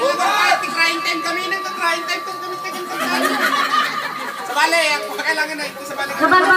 Oo, kahit crying time kami, nagka-crying time eh, kung kami tagal pagkain. Sa bali, ang kailangan na ito sa bali. Sa balbal,